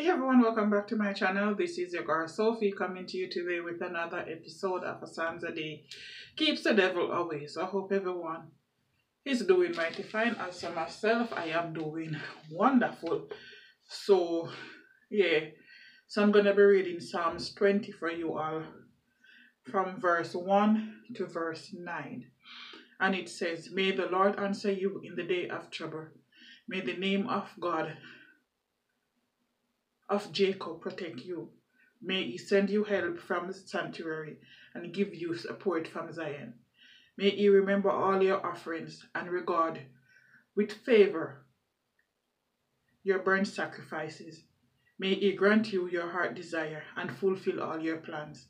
Hey everyone, welcome back to my channel. This is your girl Sofie coming to you today with another episode of a Psalms a Day. Keeps the devil away. So I hope everyone is doing mighty fine. As for myself, I am doing wonderful. So yeah, so I'm gonna be reading Psalms 20 for you all from verse 1 to verse 9. And it says, May the Lord answer you in the day of trouble. May the name of God of Jacob protect you. May he send you help from the sanctuary and give you support from Zion. May he remember all your offerings and regard with favor your burnt sacrifices. May he grant you your heart desire and fulfill all your plans.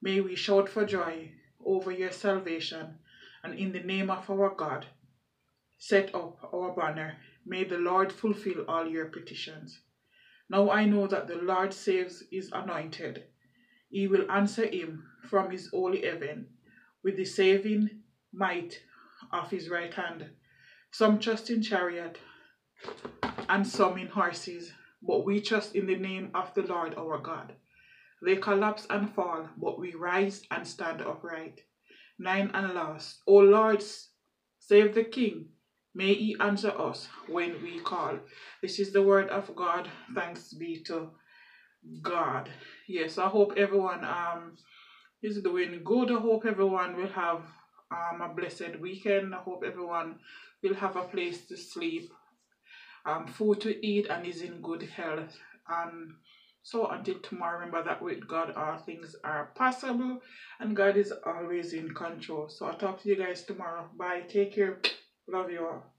May we shout for joy over your salvation and in the name of our God set up our banner. May the Lord fulfill all your petitions. Now I know that the Lord saves his anointed. He will answer him from his holy heaven with the saving might of his right hand. Some trust in chariot and some in horses, but we trust in the name of the Lord our God. They collapse and fall, but we rise and stand upright. Nine and last, O Lord, save the King. May he answer us when we call. This is the word of God. Thanks be to God. Yes, I hope everyone um is doing good. I hope everyone will have um a blessed weekend. I hope everyone will have a place to sleep, um food to eat and is in good health. And so until tomorrow, remember that with God all things are possible and God is always in control. So I'll talk to you guys tomorrow. Bye. Take care. Love you all.